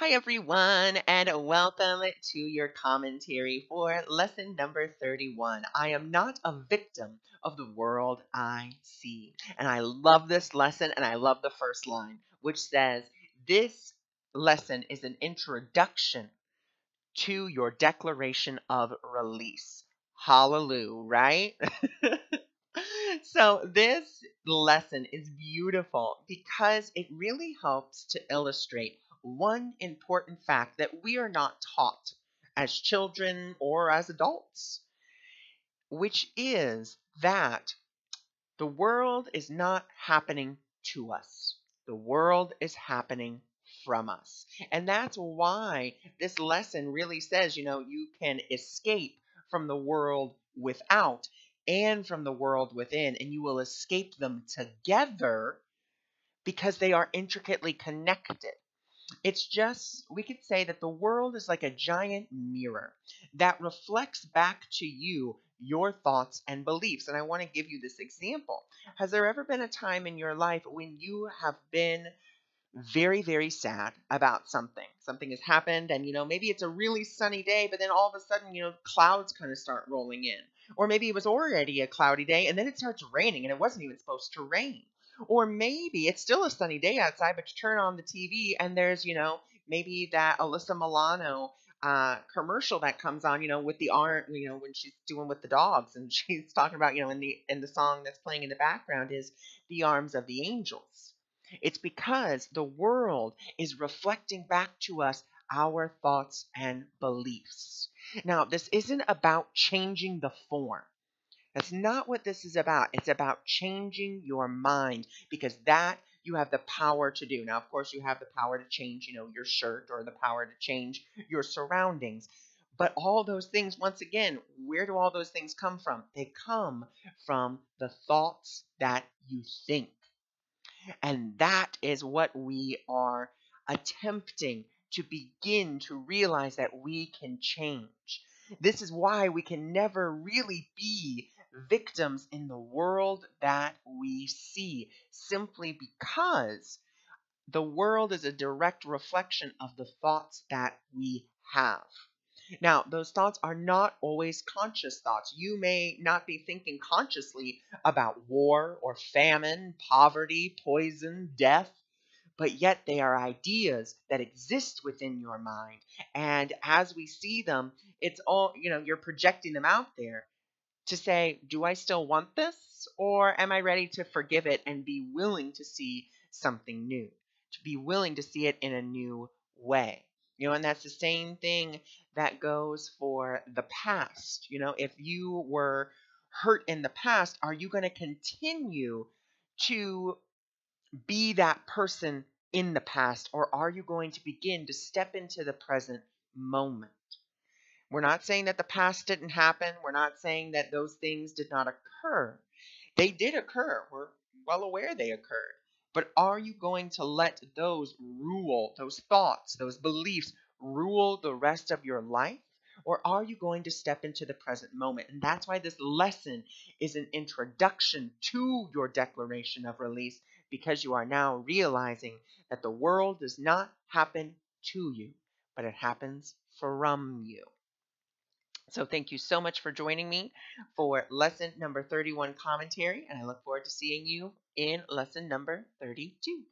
Hi, everyone, and welcome to your commentary for lesson number 31. I am not a victim of the world I see. And I love this lesson, and I love the first line, which says, This lesson is an introduction to your declaration of release. Hallelujah, right? so, this lesson is beautiful because it really helps to illustrate one important fact that we are not taught as children or as adults, which is that the world is not happening to us. The world is happening from us. And that's why this lesson really says, you know, you can escape from the world without and from the world within, and you will escape them together because they are intricately connected. It's just, we could say that the world is like a giant mirror that reflects back to you your thoughts and beliefs. And I want to give you this example. Has there ever been a time in your life when you have been very, very sad about something? Something has happened, and you know, maybe it's a really sunny day, but then all of a sudden, you know, clouds kind of start rolling in. Or maybe it was already a cloudy day, and then it starts raining, and it wasn't even supposed to rain. Or maybe it's still a sunny day outside, but you turn on the TV and there's, you know, maybe that Alyssa Milano uh, commercial that comes on, you know, with the arm, you know, when she's doing with the dogs, and she's talking about, you know, in the in the song that's playing in the background is the arms of the angels. It's because the world is reflecting back to us our thoughts and beliefs. Now, this isn't about changing the form. That's not what this is about. It's about changing your mind because that you have the power to do. Now, of course, you have the power to change, you know, your shirt or the power to change your surroundings. But all those things, once again, where do all those things come from? They come from the thoughts that you think. And that is what we are attempting to begin to realize that we can change. This is why we can never really be victims in the world that we see, simply because the world is a direct reflection of the thoughts that we have. Now, those thoughts are not always conscious thoughts. You may not be thinking consciously about war or famine, poverty, poison, death, but yet they are ideas that exist within your mind. And as we see them, it's all, you know, you're projecting them out there to say, do I still want this? Or am I ready to forgive it and be willing to see something new, to be willing to see it in a new way? You know, and that's the same thing that goes for the past. You know, if you were hurt in the past, are you going to continue to be that person in the past, or are you going to begin to step into the present moment? We're not saying that the past didn't happen. We're not saying that those things did not occur. They did occur. We're well aware they occurred. But are you going to let those rule, those thoughts, those beliefs rule the rest of your life? Or are you going to step into the present moment? And that's why this lesson is an introduction to your declaration of release because you are now realizing that the world does not happen to you, but it happens from you. So thank you so much for joining me for lesson number 31 commentary, and I look forward to seeing you in lesson number 32.